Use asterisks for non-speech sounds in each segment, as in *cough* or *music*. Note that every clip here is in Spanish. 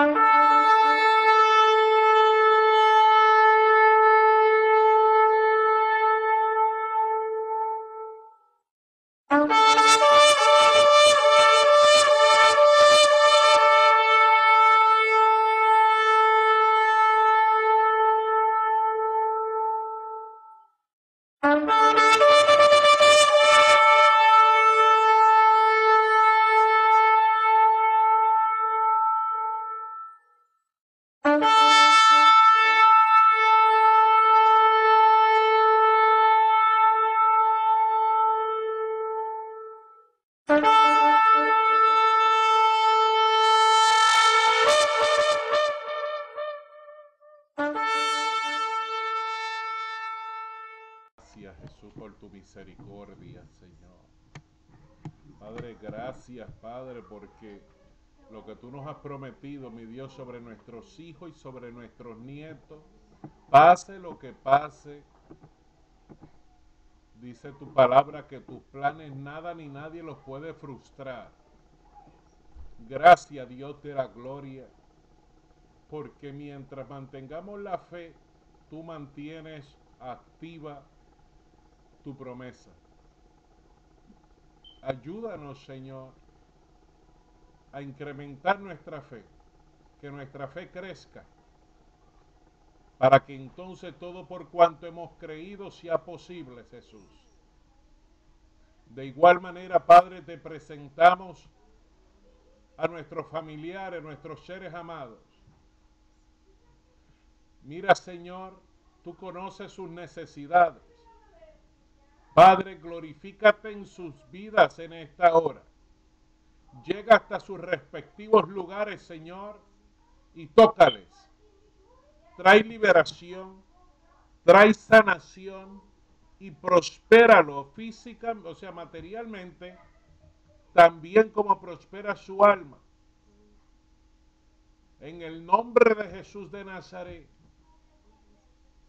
misericordia, Porque lo que tú nos has prometido, mi Dios, sobre nuestros hijos y sobre nuestros nietos, pase lo que pase, dice tu palabra que tus planes nada ni nadie los puede frustrar. Gracias, Dios de la gloria, porque mientras mantengamos la fe, tú mantienes activa tu promesa. Ayúdanos, Señor, a incrementar nuestra fe, que nuestra fe crezca, para que entonces todo por cuanto hemos creído sea posible, Jesús. De igual manera, Padre, te presentamos a nuestros familiares, nuestros seres amados. Mira, Señor, tú conoces sus necesidades. Padre, glorifícate en sus vidas en esta hora. Llega hasta sus respectivos lugares, Señor, y tócales. Trae liberación, trae sanación y prospéralo física, o sea, materialmente, también como prospera su alma. En el nombre de Jesús de Nazaret,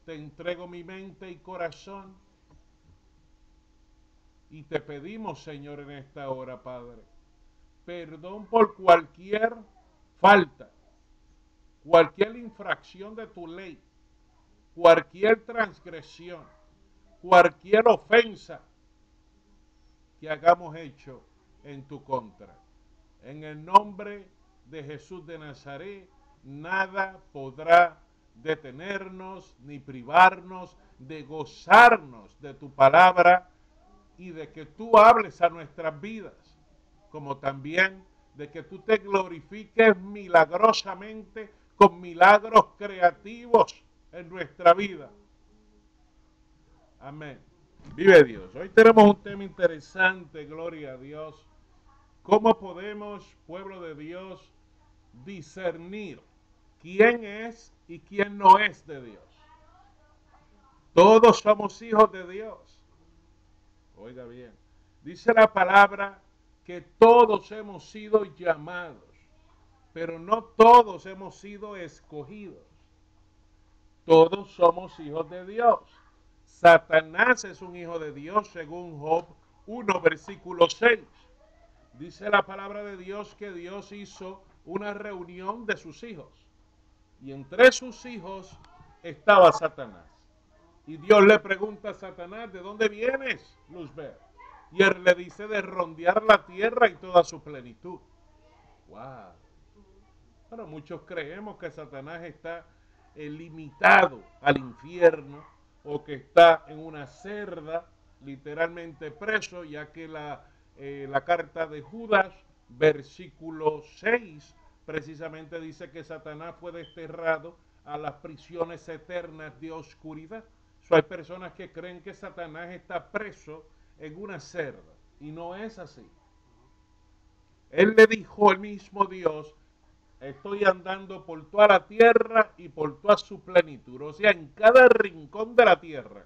te entrego mi mente y corazón y te pedimos, Señor, en esta hora, Padre, perdón por cualquier falta, cualquier infracción de tu ley, cualquier transgresión, cualquier ofensa que hagamos hecho en tu contra. En el nombre de Jesús de Nazaret, nada podrá detenernos ni privarnos de gozarnos de tu palabra y de que tú hables a nuestras vidas, como también de que tú te glorifiques milagrosamente con milagros creativos en nuestra vida. Amén. Vive Dios. Hoy tenemos un tema interesante, gloria a Dios. ¿Cómo podemos, pueblo de Dios, discernir quién es y quién no es de Dios? Todos somos hijos de Dios. Oiga bien, dice la palabra que todos hemos sido llamados, pero no todos hemos sido escogidos. Todos somos hijos de Dios. Satanás es un hijo de Dios según Job 1, versículo 6. Dice la palabra de Dios que Dios hizo una reunión de sus hijos. Y entre sus hijos estaba Satanás. Y Dios le pregunta a Satanás, ¿de dónde vienes, Luzbel? Y él le dice de rondear la tierra y toda su plenitud. ¡Wow! Bueno, muchos creemos que Satanás está limitado al infierno o que está en una cerda, literalmente preso, ya que la, eh, la carta de Judas, versículo 6, precisamente dice que Satanás fue desterrado a las prisiones eternas de oscuridad hay personas que creen que Satanás está preso en una cerda y no es así. Él le dijo el mismo Dios, estoy andando por toda la tierra y por toda su plenitud, o sea, en cada rincón de la tierra,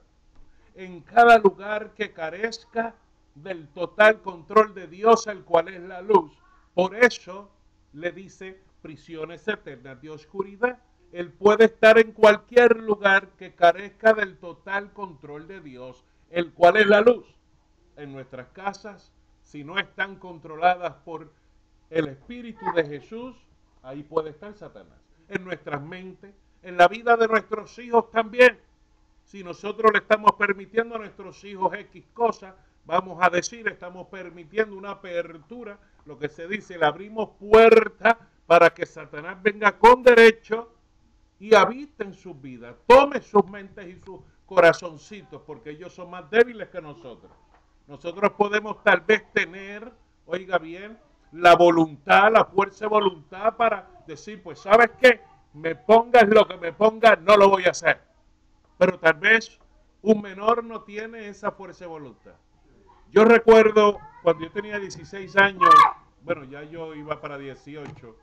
en cada lugar que carezca del total control de Dios, el cual es la luz. Por eso le dice prisiones eternas de oscuridad. Él puede estar en cualquier lugar que carezca del total control de Dios, el cual es la luz. En nuestras casas, si no están controladas por el Espíritu de Jesús, ahí puede estar Satanás. En nuestras mentes, en la vida de nuestros hijos también. Si nosotros le estamos permitiendo a nuestros hijos X cosas, vamos a decir, estamos permitiendo una apertura, lo que se dice, le abrimos puerta para que Satanás venga con derecho y habite en sus vidas, tome sus mentes y sus corazoncitos, porque ellos son más débiles que nosotros. Nosotros podemos tal vez tener, oiga bien, la voluntad, la fuerza de voluntad para decir, pues sabes qué, me pongas lo que me pongas, no lo voy a hacer. Pero tal vez un menor no tiene esa fuerza de voluntad. Yo recuerdo cuando yo tenía 16 años, bueno, ya yo iba para 18,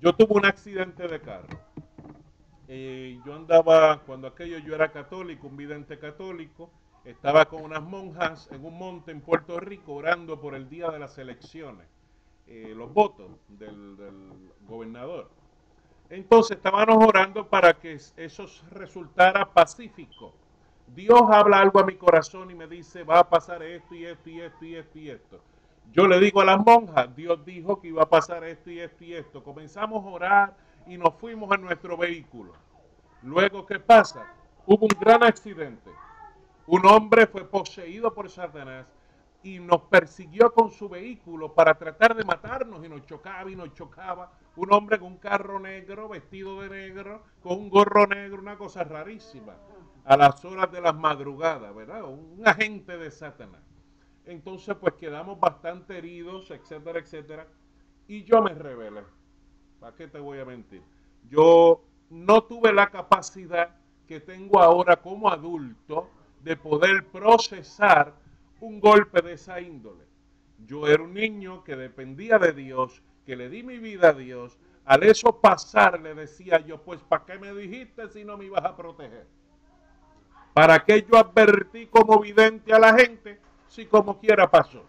yo tuve un accidente de carro. Eh, yo andaba, cuando aquello yo era católico, un vidente católico, estaba con unas monjas en un monte en Puerto Rico orando por el día de las elecciones, eh, los votos del, del, gobernador. Entonces estábamos orando para que eso resultara pacífico. Dios habla algo a mi corazón y me dice, va a pasar esto y esto y esto y esto y esto. Yo le digo a las monjas, Dios dijo que iba a pasar esto y esto y esto. Comenzamos a orar y nos fuimos en nuestro vehículo. Luego, ¿qué pasa? Hubo un gran accidente. Un hombre fue poseído por Satanás y nos persiguió con su vehículo para tratar de matarnos y nos chocaba y nos chocaba. Un hombre con un carro negro, vestido de negro, con un gorro negro, una cosa rarísima, a las horas de las madrugadas, ¿verdad? Un agente de Satanás. Entonces, pues quedamos bastante heridos, etcétera, etcétera. Y yo me rebelé. ¿Para qué te voy a mentir? Yo no tuve la capacidad que tengo ahora como adulto de poder procesar un golpe de esa índole. Yo era un niño que dependía de Dios, que le di mi vida a Dios. Al eso pasar le decía yo, pues ¿para qué me dijiste si no me ibas a proteger? ¿Para qué yo advertí como vidente a la gente si como quiera pasó?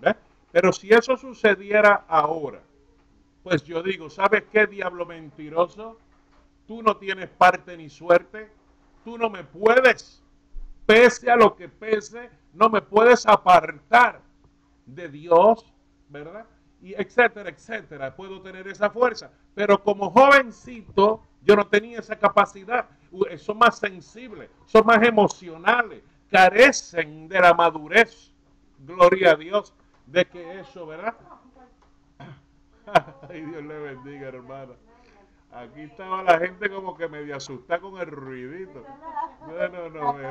¿Ves? Pero si eso sucediera ahora, pues yo digo, ¿sabes qué diablo mentiroso? Tú no tienes parte ni suerte, tú no me puedes, pese a lo que pese, no me puedes apartar de Dios, ¿verdad? Y etcétera, etcétera. Puedo tener esa fuerza. Pero como jovencito, yo no tenía esa capacidad. Son más sensibles, son más emocionales, carecen de la madurez, gloria a Dios, de que eso, ¿verdad? *laughs* Ay, Dios le bendiga, hermana. Aquí estaba la gente como que medio asustada con el ruidito. Bueno, no, no.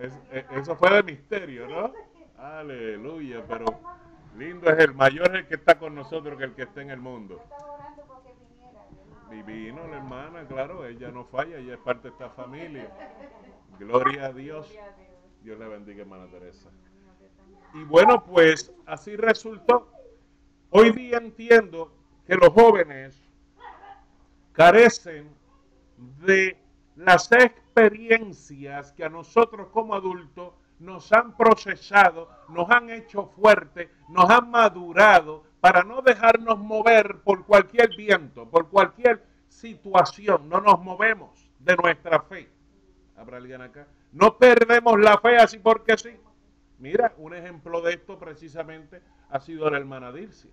Es, es, eso fue de misterio, ¿no? Aleluya, pero lindo es el mayor el que está con nosotros que el que está en el mundo. Y vino la hermana, claro, ella no falla, ella es parte de esta familia. Gloria a Dios. Dios le bendiga, hermana Teresa. Y bueno, pues así resultó. Hoy día entiendo que los jóvenes carecen de las experiencias que a nosotros como adultos nos han procesado, nos han hecho fuertes, nos han madurado para no dejarnos mover por cualquier viento, por cualquier situación. No nos movemos de nuestra fe. ¿Habrá alguien acá? No perdemos la fe así porque sí. Mira, un ejemplo de esto precisamente ha sido la hermana Dircia.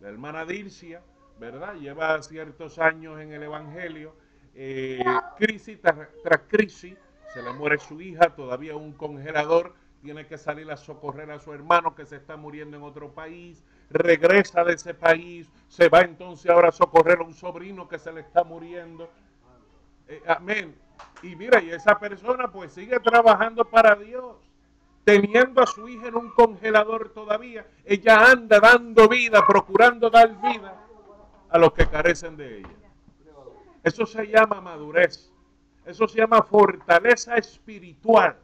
La hermana Dircia, ¿verdad? Lleva ciertos años en el Evangelio, eh, crisis tras, crisis, se le muere su hija, todavía un congelador, tiene que salir a socorrer a su hermano que se está muriendo en otro país, regresa de ese país, se va entonces ahora a socorrer a un sobrino que se le está muriendo. Eh, amén. Y mira, y esa persona pues sigue trabajando para Dios teniendo a su hija en un congelador todavía, ella anda dando vida, procurando dar vida a los que carecen de ella. Eso se llama madurez. Eso se llama fortaleza espiritual.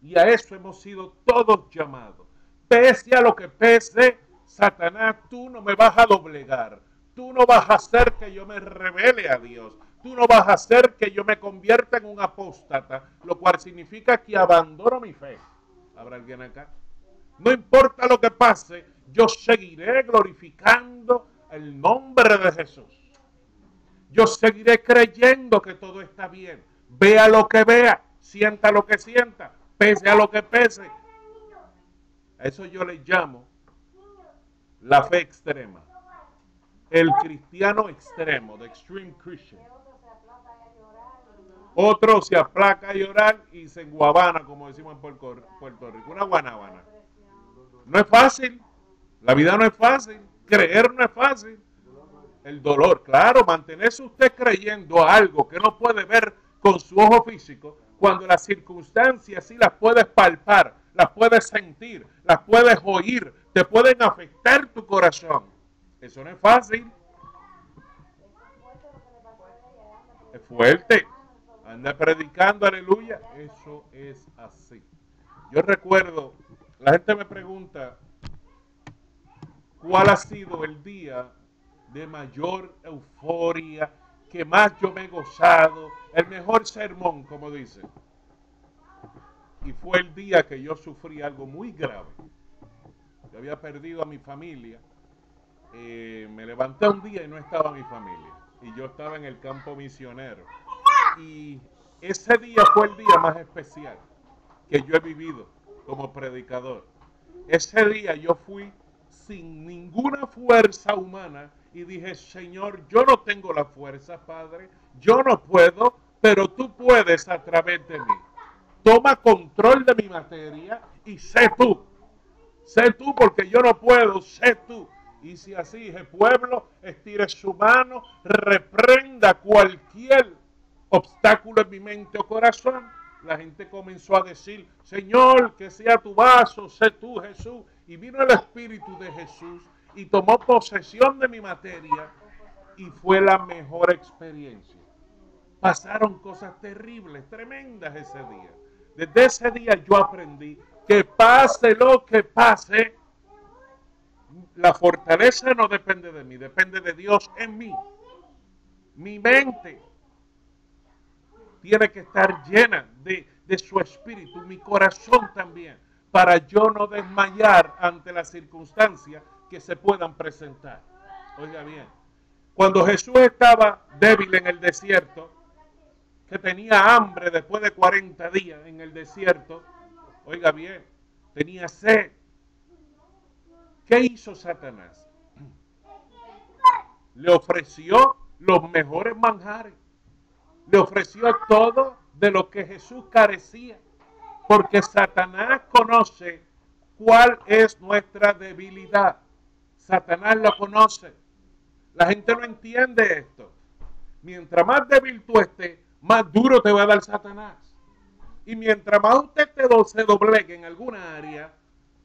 Y a eso hemos sido todos llamados. Pese a lo que pese, Satanás, tú no me vas a doblegar. Tú no vas a hacer que yo me revele a Dios tú no vas a hacer que yo me convierta en un apóstata, lo cual significa que abandono mi fe. ¿Habrá alguien acá? No importa lo que pase, yo seguiré glorificando el nombre de Jesús. Yo seguiré creyendo que todo está bien. Vea lo que vea, sienta lo que sienta, pese a lo que pese. A eso yo le llamo la fe extrema. el cristiano extremo, the extreme Christian. Otro se aplaca a llorar y se enguabana, como decimos en Puerto Rico, una guanábana. No es fácil, la vida no es fácil, creer no es fácil. El dolor, claro, mantenerse usted creyendo algo que no puede ver con su ojo físico, cuando las circunstancias sí las puedes palpar, las puedes sentir, las puedes oír, te pueden afectar tu corazón. Eso no es fácil. Es fuerte. Anda predicando, aleluya. Eso es así. Yo recuerdo, la gente me pregunta, ¿cuál ha sido el día de mayor euforia, que más yo me he gozado, el mejor sermón, como dice? Y fue el día que yo sufrí algo muy grave. Yo había perdido a mi familia. Eh, me levanté un día y no estaba mi familia. Y yo estaba en el campo misionero y ese día fue el día más especial que yo he vivido como predicador. Ese día yo fui sin ninguna fuerza humana y dije, Señor, yo no tengo la fuerza, Padre, yo no puedo, pero tú puedes a través de mí. Toma control de mi materia y sé tú. Sé tú porque yo no puedo, sé tú. Y si así, el pueblo, estire su mano, reprenda cualquier obstáculo en mi mente o corazón, la gente comenzó a decir, Señor, que sea tu vaso, sé tú Jesús. Y vino el Espíritu de Jesús y tomó posesión de mi materia y fue la mejor experiencia. Pasaron cosas terribles, tremendas ese día. Desde ese día yo aprendí que pase lo que pase, la fortaleza no depende de mí, depende de Dios en mí. Mi mente tiene que estar llena de, su espíritu, mi corazón también, para yo no desmayar ante las circunstancias que se puedan presentar. Oiga bien, cuando Jesús estaba débil en el desierto, que tenía hambre después de 40 días en el desierto, oiga bien, tenía sed. ¿Qué hizo Satanás? Le ofreció los mejores manjares le ofreció todo de lo que Jesús carecía, porque Satanás conoce cuál es nuestra debilidad. Satanás lo conoce. La gente no entiende esto. Mientras más débil tú estés, más duro te va a dar Satanás. Y mientras más usted te se doblegue en alguna área,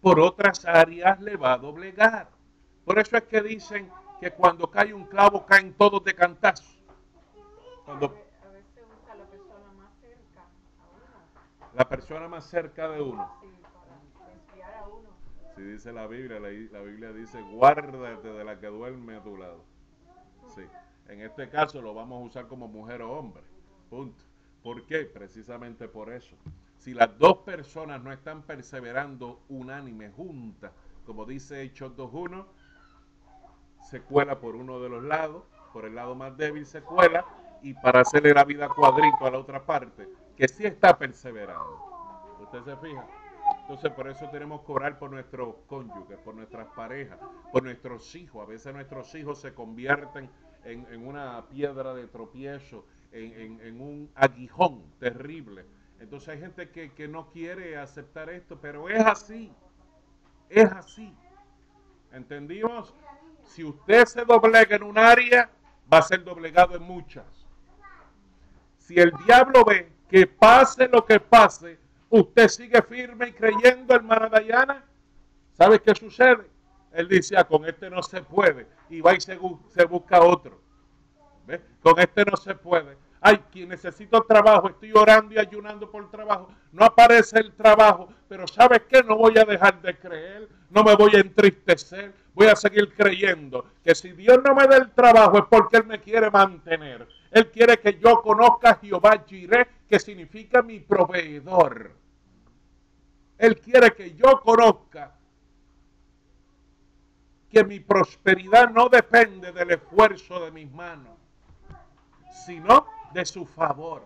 por otras áreas le va a doblegar. Por eso es que dicen que cuando cae un clavo caen todos de cantazo. Cuando la persona más cerca de uno. Si dice la Biblia, la, Biblia dice, guárdate de la que duerme a tu lado. Sí. En este caso lo vamos a usar como mujer o hombre. Punto. ¿Por qué? Precisamente por eso. Si las dos personas no están perseverando unánime, juntas, como dice Hechos 2.1, se cuela por uno de los lados, por el lado más débil se cuela, y para hacerle la vida cuadrito a la otra parte, que sí está perseverando. ¿Usted se fija? Entonces por eso tenemos que orar por nuestros cónyuges, por nuestras parejas, por nuestros hijos. A veces nuestros hijos se convierten en, una piedra de tropiezo, en, un aguijón terrible. Entonces hay gente que, que no quiere aceptar esto, pero es así. Es así. ¿Entendimos? Si usted se doblega en un área, va a ser doblegado en muchas. Si el diablo ve que pase lo que pase, usted sigue firme y creyendo, hermana Dayana, ¿sabe qué sucede? Él dice, ah, con este no se puede, y va y se, busca otro. ¿Ve? Con este no se puede. Ay, quien necesito trabajo, estoy orando y ayunando por trabajo. No aparece el trabajo, pero ¿sabes qué? No voy a dejar de creer, no me voy a entristecer, voy a seguir creyendo que si Dios no me da el trabajo es porque Él me quiere mantener. Él quiere que yo conozca a Jehová Jireh, que significa mi proveedor. Él quiere que yo conozca que mi prosperidad no depende del esfuerzo de mis manos, sino de su favor,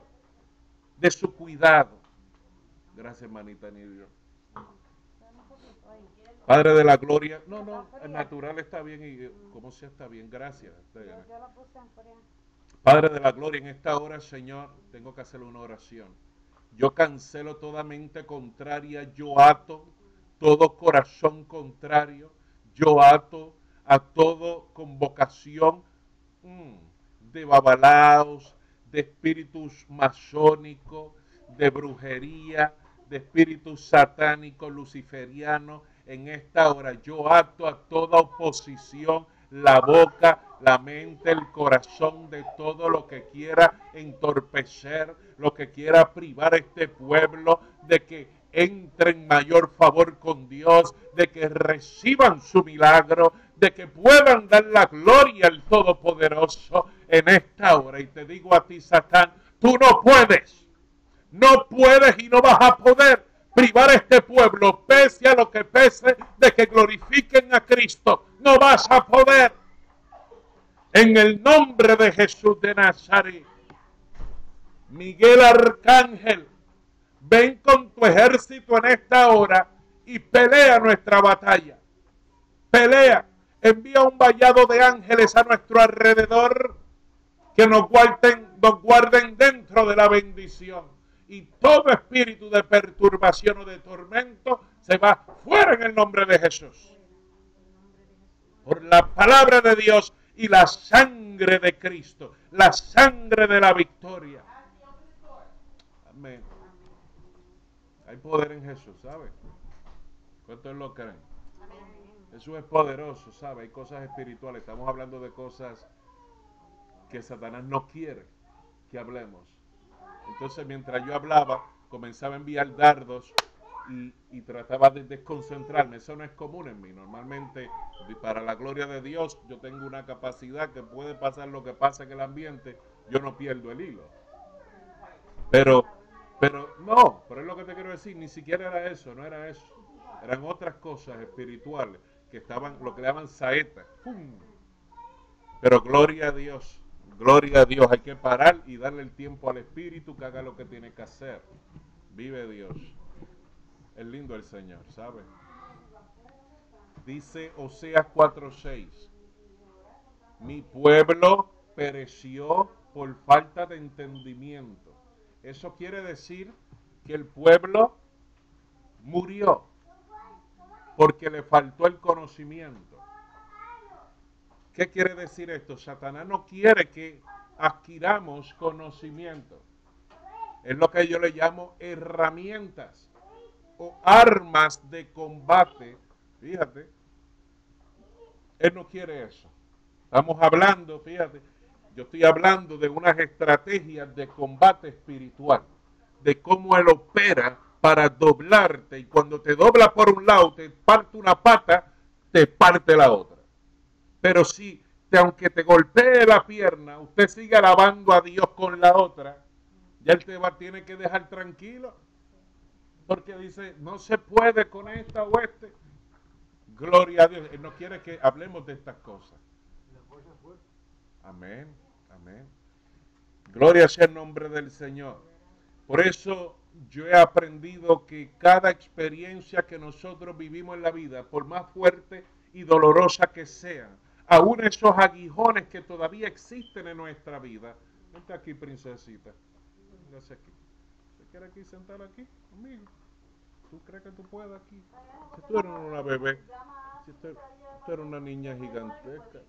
de su cuidado. Gracias, hermanita Nidio. Padre de la gloria. No, no, el natural está bien y como sea está bien. Gracias. Padre de la gloria, en esta hora, Señor, tengo que hacer una oración. Yo cancelo toda mente contraria, yo ato todo corazón contrario, yo ato a todo convocación mm, de babalaos, de espíritus masónicos, de brujería, de espíritus satánicos, luciferianos. En esta hora yo ato a toda oposición, la boca, la mente, el corazón de todo lo que quiera entorpecer, lo que quiera privar a este pueblo de que entre en mayor favor con Dios, de que reciban su milagro, de que puedan dar la gloria al Todopoderoso en esta hora. Y te digo a ti, Satán, tú no puedes, no puedes y no vas a poder privar a este pueblo, pese a lo que pese, de que glorifiquen a Cristo. No vas a poder. En el nombre de Jesús de Nazaret. Miguel Arcángel, ven con tu ejército en esta hora y pelea nuestra batalla. Pelea. Envía un vallado de ángeles a nuestro alrededor que nos guarden, nos guarden dentro de la bendición. Y todo espíritu de perturbación o de tormento se va fuera en el nombre de Jesús. Por la palabra de Dios y la sangre de Cristo, la sangre de la victoria. Amén. Hay poder en Jesús, ¿sabe? ¿Cuántos lo creen? Jesús es poderoso, ¿sabe? Hay cosas espirituales. Estamos hablando de cosas que Satanás no quiere que hablemos. Entonces, mientras yo hablaba, comenzaba a enviar dardos y, trataba de desconcentrarme. Eso no es común en mí. Normalmente, para la gloria de Dios, yo tengo una capacidad que puede pasar lo que pasa en el ambiente, yo no pierdo el hilo. Pero, pero no, pero es lo que te quiero decir, ni siquiera era eso, no era eso. Eran otras cosas espirituales que estaban, lo que saetas. Pero gloria a Dios, gloria a Dios, hay que parar y darle el tiempo al Espíritu que haga lo que tiene que hacer. Vive Dios. Es lindo el Señor, ¿sabe? Dice Oseas 4:6. Mi pueblo pereció por falta de entendimiento. Eso quiere decir que el pueblo murió porque le faltó el conocimiento. ¿Qué quiere decir esto? Satanás no quiere que adquiramos conocimiento. Es lo que yo le llamo herramientas o armas de combate, fíjate, él no quiere eso. Estamos hablando, fíjate, yo estoy hablando de unas estrategias de combate espiritual, de cómo él opera para doblarte y cuando te dobla por un lado, te parte una pata, te parte la otra. Pero si, aunque te golpee la pierna, usted sigue alabando a Dios con la otra, ya él te va, tiene que dejar tranquilo porque dice, no se puede con esta o este. Gloria a Dios. Él no quiere que hablemos de estas cosas. Amén, amén. Gloria sea el nombre del Señor. Por eso yo he aprendido que cada experiencia que nosotros vivimos en la vida, por más fuerte y dolorosa que sea, aún esos aguijones que todavía existen en nuestra vida. Vente aquí, princesita. Véngase aquí quiere aquí sentar aquí conmigo? ¿Tú crees que tú puedes aquí? Si tú eres una bebé, si tú, eres una niña gigantesca.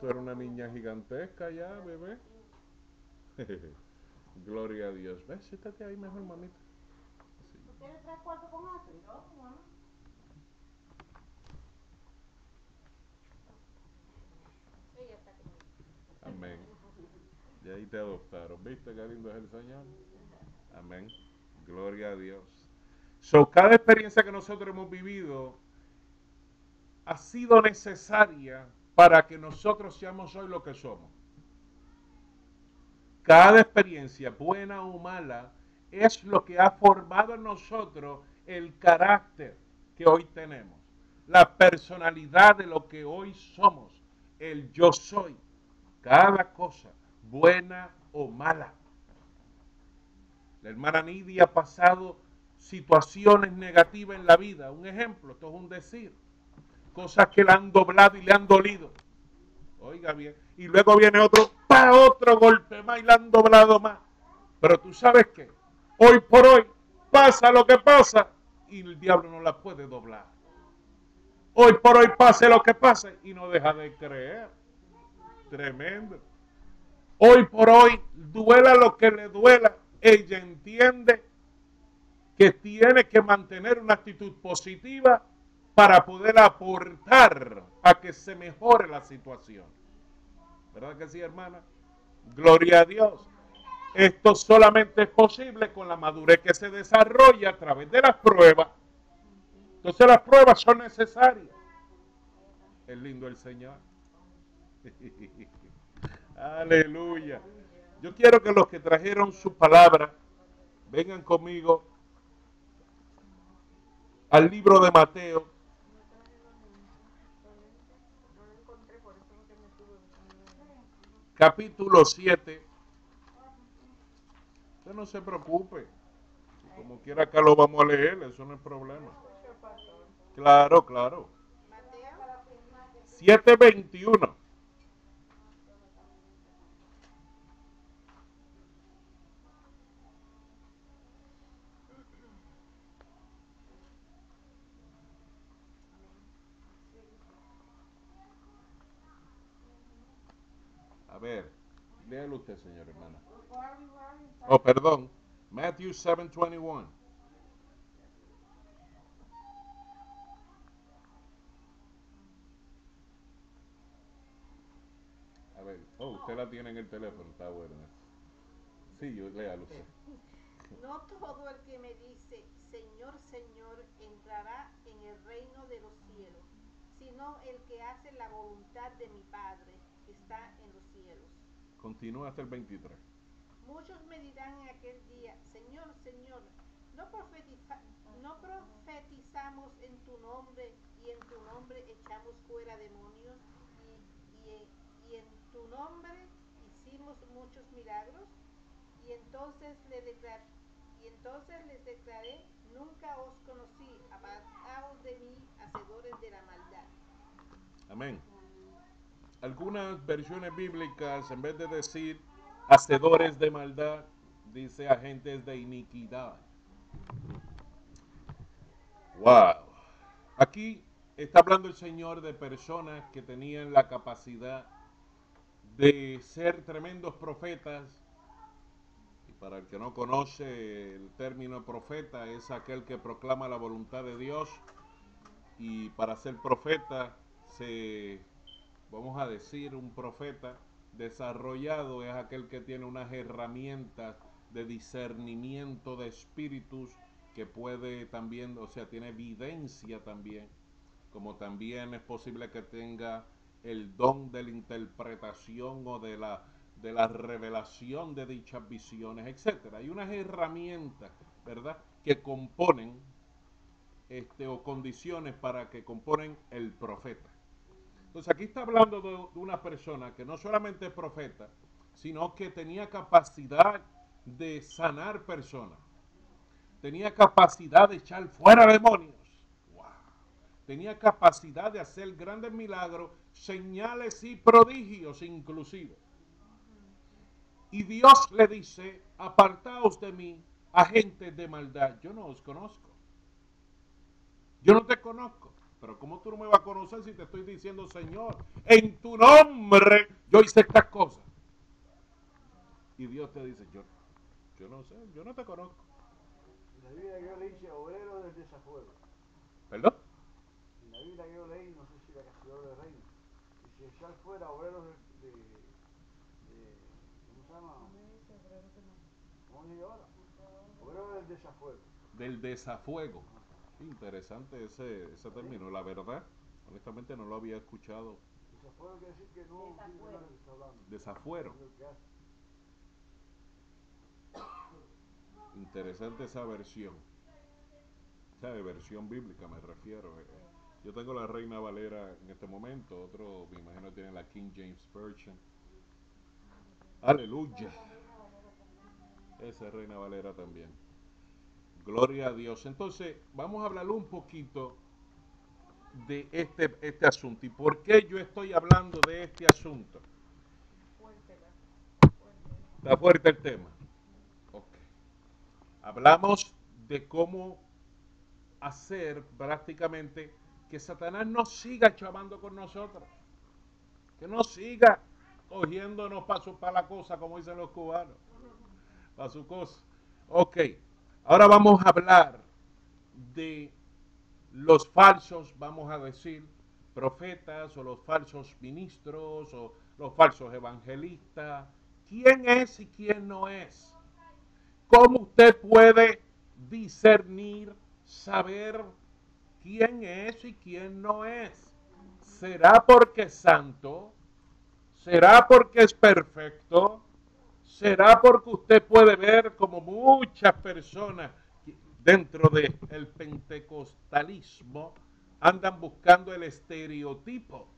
Tú eres una niña gigantesca ya, bebé. *laughs* Gloria a Dios. ¿Ves? Siéntate ahí mejor, mamita. ¿Tú tienes tres cuartos con Amén. Y ahí te adoptaron. ¿Viste qué lindo es el Señor? Amén. Gloria a Dios. So, cada experiencia que nosotros hemos vivido ha sido necesaria para que nosotros seamos hoy lo que somos. Cada experiencia, buena o mala, es lo que ha formado en nosotros el carácter que hoy tenemos, la personalidad de lo que hoy somos, el yo soy. Cada cosa buena o mala. La hermana Nidia ha pasado situaciones negativas en la vida. Un ejemplo, esto es un decir. Cosas que le han doblado y le han dolido. Oiga bien. Y luego viene otro, pa, otro golpe más y le han doblado más. Pero tú sabes que hoy por hoy pasa lo que pasa y el diablo no la puede doblar. Hoy por hoy pase lo que pase y no deja de creer. Tremendo. Hoy por hoy, duela lo que le duela, ella entiende que tiene que mantener una actitud positiva para poder aportar a que se mejore la situación. ¿Verdad que sí, hermana? Gloria a Dios. Esto solamente es posible con la madurez que se desarrolla a través de las pruebas. Entonces las pruebas son necesarias. Es lindo el Señor. *laughs* Aleluya. Yo quiero que los que trajeron su palabra vengan conmigo al libro de Mateo. Capítulo 7. Usted no se preocupe. Como quiera que lo vamos a leer, eso no es problema. Claro, claro. 721. Ver, léalo usted, señor hermana. Oh, perdón. Matthew 7:21. A ver, oh, usted la tiene en el teléfono, está bueno. Sí, yo léalo usted. No todo el que me dice, Señor, Señor, entrará en el reino de los cielos, sino el que hace la voluntad de mi Padre está en los cielos. Continúa hasta el 23. Muchos me dirán en aquel día, Señor, Señor, no, no profetizamos en tu nombre y en tu nombre echamos fuera demonios y, y, y en tu nombre hicimos muchos milagros y entonces le declaré y entonces les declaré, nunca os conocí, apartaos de mí, hacedores de la maldad. Amén algunas versiones bíblicas, en vez de decir hacedores de maldad, dice agentes de iniquidad. Wow. Aquí está hablando el Señor de personas que tenían la capacidad de ser tremendos profetas. Y para el que no conoce el término profeta, es aquel que proclama la voluntad de Dios. Y para ser profeta se vamos a decir, un profeta desarrollado es aquel que tiene unas herramientas de discernimiento de espíritus que puede también, o sea, tiene evidencia también, como también es posible que tenga el don de la interpretación o de la, de la revelación de dichas visiones, etcétera. Hay unas herramientas, ¿verdad?, que componen este, o condiciones para que componen el profeta. Entonces aquí está hablando de, una persona que no solamente es profeta, sino que tenía capacidad de sanar personas. Tenía capacidad de echar fuera demonios. Tenía capacidad de hacer grandes milagros, señales y prodigios inclusive. Y Dios le dice, apartaos de mí, agentes de maldad. Yo no os conozco. Yo no te conozco. Pero ¿cómo tú no me vas a conocer si te estoy diciendo, Señor, en tu nombre yo hice estas cosas? Y Dios te dice, yo, yo no sé, yo no te conozco. En la Biblia yo leí obrero del desafuego. ¿Perdón? En la Biblia yo leí, no sé si la castigador del reino, y si echar fuera obreros de, de, de, ¿cómo se llama? ¿Cómo se llama ahora? Obreros del desafuego. Del desafuego. Interesante ese, ese término, la verdad, honestamente no lo había escuchado. Desafuero quiere decir que no Desafuero. Que está hablando. Desafuero. Interesante esa versión. O sea, de versión bíblica me refiero. Eh, yo tengo la Reina Valera en este momento, otro me imagino tiene la King James Version. Aleluya. Esa Reina Valera también. Gloria a Dios. Entonces, vamos a hablar un poquito de este, este asunto. ¿Y por qué yo estoy hablando de este asunto? Está fuerte el tema. Ok. Hablamos de cómo hacer prácticamente que Satanás no siga chavando con nosotros. Que no siga cogiéndonos para, para la cosa, como dicen los cubanos. Para su cosa. Ok. Ahora vamos a hablar de los falsos, vamos a decir, profetas o los falsos ministros o los falsos evangelistas. ¿Quién es y quién no es? ¿Cómo usted puede discernir, saber quién es y quién no es? ¿Será porque es santo? ¿Será porque es perfecto? ¿Será porque usted puede ver como muchas personas dentro del pentecostalismo andan buscando el estereotipo,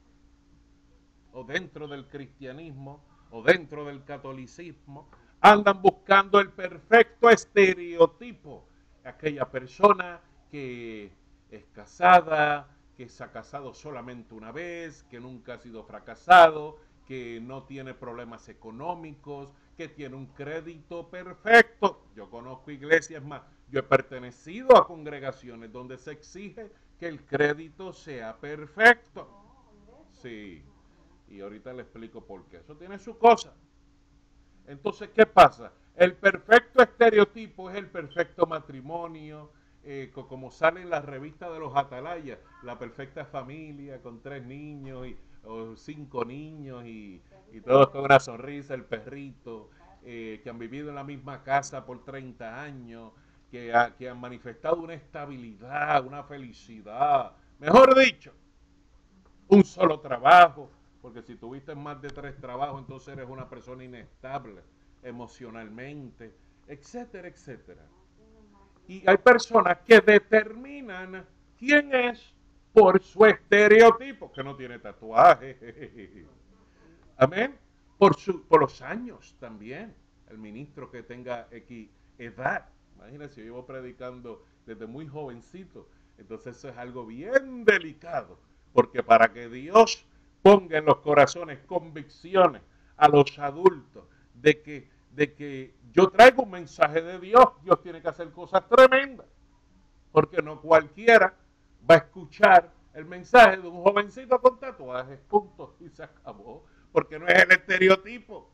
o dentro del cristianismo, o dentro del catolicismo, andan buscando el perfecto estereotipo. Aquella persona que es casada, que se ha casado solamente una vez, que nunca ha sido fracasado, que no tiene problemas económicos, tiene un crédito perfecto. Yo conozco iglesias más yo he pertenecido a congregaciones donde se exige que el crédito sea perfecto. Sí. Y ahorita le explico por qué. Eso tiene su cosa. Entonces, ¿qué pasa? El perfecto estereotipo es el perfecto matrimonio, eh, como sale en la revista de los atalayas, la perfecta familia con tres niños y, o cinco niños y, todos con una sonrisa, el perrito, eh, que han vivido en la misma casa por 30 años, que, han manifestado una estabilidad, una felicidad, mejor dicho, un solo trabajo, porque si tuviste más de tres trabajos, entonces eres una persona inestable emocionalmente, etcétera, etcétera. Y hay personas que determinan quién es por su estereotipo, que no tiene tatuaje. Amén. Por, su, por los años también. El ministro que tenga X edad. Imagínense, yo llevo predicando desde muy jovencito. Entonces eso es algo bien delicado, porque para que Dios ponga en los corazones convicciones a los adultos de que, de que yo traigo un mensaje de Dios, Dios tiene que hacer cosas tremendas, porque no cualquiera va a escuchar el mensaje de un jovencito con tatuajes, punto, y se acabó, porque no es el estereotipo.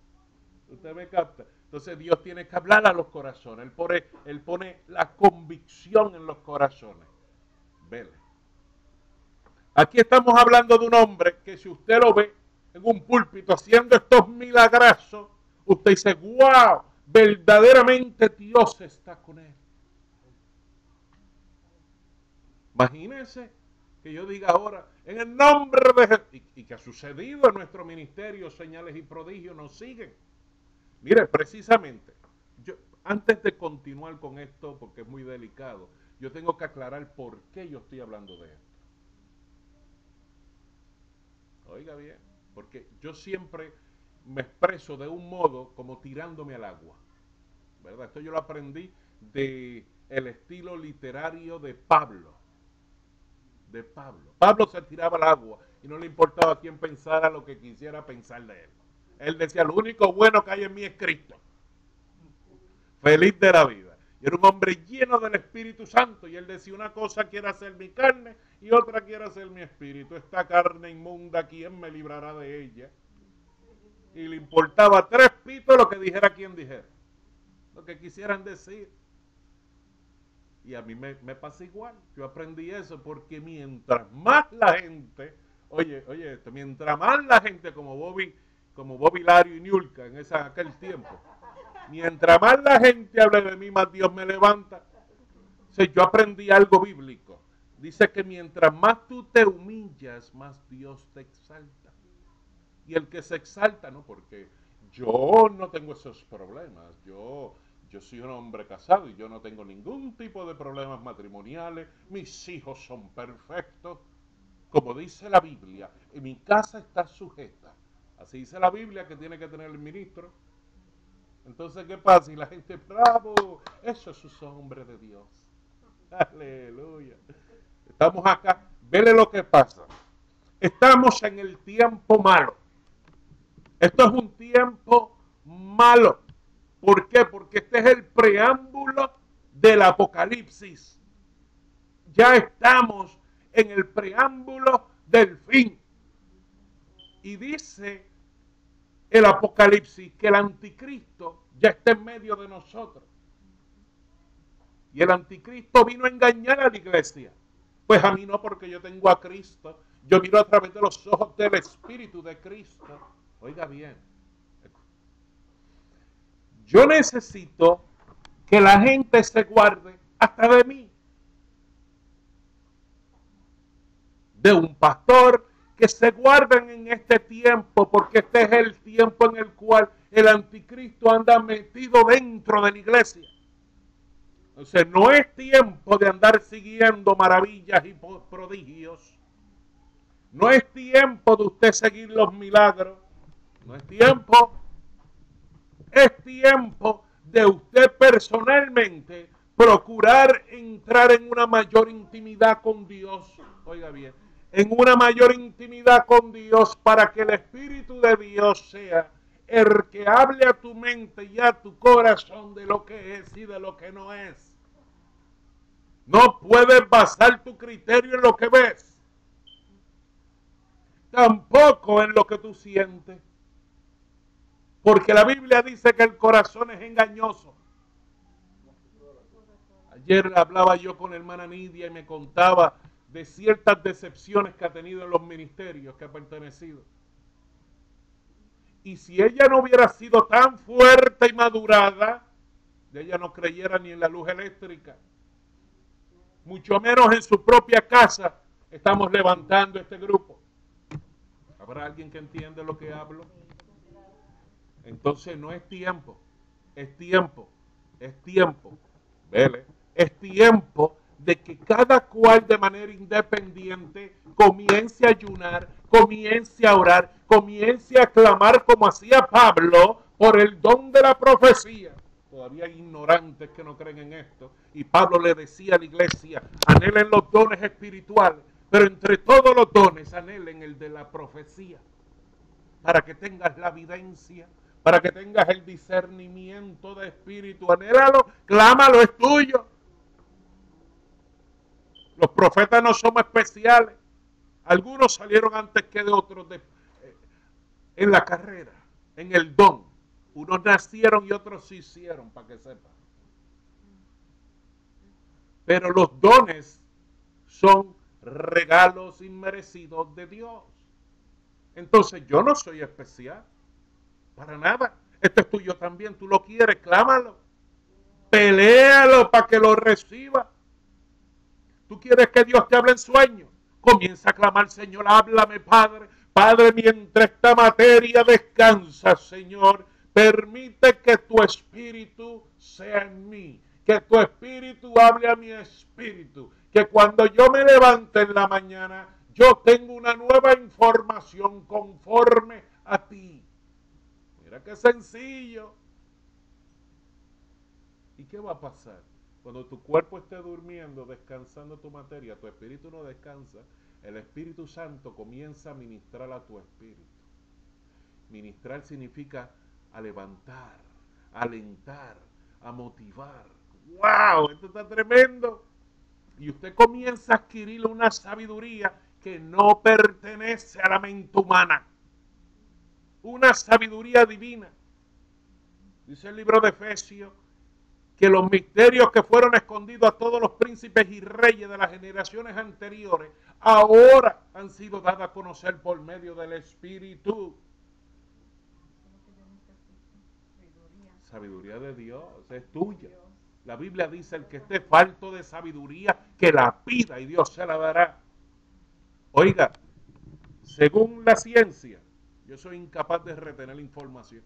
Usted me capta. Entonces Dios tiene que hablar a los corazones. Él pone, él pone la convicción en los corazones. Vele. Aquí estamos hablando de un hombre que si usted lo ve en un púlpito haciendo estos milagrazos, usted dice, wow, verdaderamente Dios está con él. Imagínense que yo diga ahora, en el nombre de Jesús, y, que ha sucedido en nuestro ministerio, señales y prodigios nos siguen. Mire, precisamente, yo, antes de continuar con esto, porque es muy delicado, yo tengo que aclarar por qué yo estoy hablando de esto. Oiga bien, porque yo siempre me expreso de un modo como tirándome al agua. ¿Verdad? Esto yo lo aprendí de estilo literario de Pablo. De Pablo. Pablo se tiraba al agua y no le importaba a quién pensara lo que quisiera pensar de él. Él decía, lo único bueno que hay en mí es Cristo. Feliz de la vida. Y era un hombre lleno del Espíritu Santo. Y él decía, una cosa quiere hacer mi carne y otra quiere hacer mi espíritu. Esta carne inmunda, ¿quién me librará de ella? Y le importaba tres pitos lo que dijera quien dijera. Lo que quisieran decir. Y a mí me, me pasa igual. Yo aprendí eso porque mientras más la gente, oye, oye, esto, mientras más la gente como Bobby como Bobby Lario y Niulka en esa, aquel tiempo. Mientras más la gente hable de mí, más Dios me levanta. yo aprendí algo bíblico. Dice que mientras más tú te humillas, más Dios te exalta. Y el que se exalta, no, porque yo no tengo esos problemas. Yo, yo soy un hombre casado y yo no tengo ningún tipo de problemas matrimoniales. Mis hijos son perfectos. Como dice la Biblia, y mi casa está sujeta Así dice la Biblia que tiene que tener el ministro. Entonces, ¿qué pasa? Y la gente, bravo, eso es un hombre de Dios. *laughs* Aleluya. Estamos acá. Vele lo que pasa. Estamos en el tiempo malo. Esto es un tiempo malo. ¿Por qué? Porque este es el preámbulo del Apocalipsis. Ya estamos en el preámbulo del fin. Y dice el Apocalipsis que el anticristo ya está en medio de nosotros. Y el anticristo vino a engañar a la iglesia. Pues a mí no, porque yo tengo a Cristo. Yo miro a través de los ojos del Espíritu de Cristo. Oiga bien. Yo necesito que la gente se guarde hasta de mí. De un pastor, que se guarden en este tiempo, porque este es el tiempo en el cual el anticristo anda metido dentro de la iglesia. Entonces no es tiempo de andar siguiendo maravillas y prodigios. No es tiempo de usted seguir los milagros. No es tiempo. Es tiempo de usted personalmente procurar entrar en una mayor intimidad con Dios. Oiga bien en una mayor intimidad con Dios para que el Espíritu de Dios sea el que hable a tu mente y a tu corazón de lo que es y de lo que no es. No puedes basar tu criterio en lo que ves, tampoco en lo que tú sientes, porque la Biblia dice que el corazón es engañoso. Ayer hablaba yo con hermana Nidia y me contaba de ciertas decepciones que ha tenido en los ministerios que ha pertenecido. Y si ella no hubiera sido tan fuerte y madurada, ella no creyera ni en la luz eléctrica, mucho menos en su propia casa, estamos levantando este grupo. ¿Habrá alguien que entiende lo que hablo? Entonces no es tiempo, es tiempo, es tiempo, vele, es tiempo de que cada cual de manera independiente comience a ayunar, comience a orar, comience a clamar como hacía Pablo por el don de la profecía. Todavía hay ignorantes que no creen en esto. Y Pablo le decía a la iglesia, anhelen los dones espirituales, pero entre todos los dones anhelen el de la profecía, para que tengas la evidencia, para que tengas el discernimiento de espíritu. Anhélalo, clámalo, es tuyo. Los profetas no somos especiales. Algunos salieron antes que de otros eh, en la carrera, en el don. Unos nacieron y otros se hicieron, para que sepan. Pero los dones son regalos inmerecidos de Dios. Entonces yo no soy especial. Para nada. Esto es tuyo también. Tú lo quieres, clámalo. Peléalo para que lo reciba. Tú quieres que Dios te hable en sueño. Comienza a clamar, Señor, háblame, Padre. Padre, mientras esta materia descansa, Señor, permite que tu espíritu sea en mí. Que tu espíritu hable a mi espíritu. Que cuando yo me levante en la mañana, yo tengo una nueva información conforme a ti. Mira qué sencillo. ¿Y qué va a pasar? Cuando tu cuerpo esté durmiendo, descansando tu materia, tu espíritu no descansa, el Espíritu Santo comienza a ministrar a tu espíritu. Ministrar significa a levantar, a alentar, a motivar. ¡Wow! Esto está tremendo. Y usted comienza a adquirir una sabiduría que no pertenece a la mente humana. Una sabiduría divina. Dice el libro de Efesios que los misterios que fueron escondidos a todos los príncipes y reyes de las generaciones anteriores, ahora han sido dados a conocer por medio del Espíritu. Sabiduría de Dios es tuya. La Biblia dice, el que esté falto de sabiduría, que la pida y Dios se la dará. Oiga, según la ciencia, yo soy incapaz de retener información.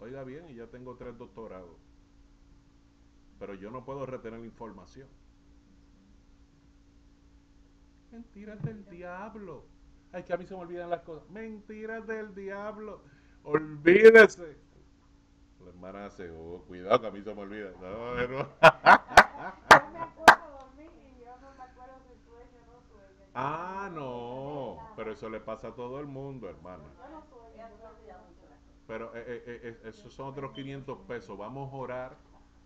Oiga bien, y ya tengo tres doctorados. Pero yo no puedo retener la información. Mentiras del diablo. Ay, que a mí se me olvidan las cosas. Mentiras del diablo. Olvídese. La hermana hace, oh, cuidado que a mí se me olvida. No, no. Yo me *laughs* acuerdo dormir y yo no me acuerdo si sueño o no sueño. Ah, no, pero eso le pasa a todo el mundo, sueño. Pero eh, eh, eh, esos son otros 500 pesos. Vamos a orar,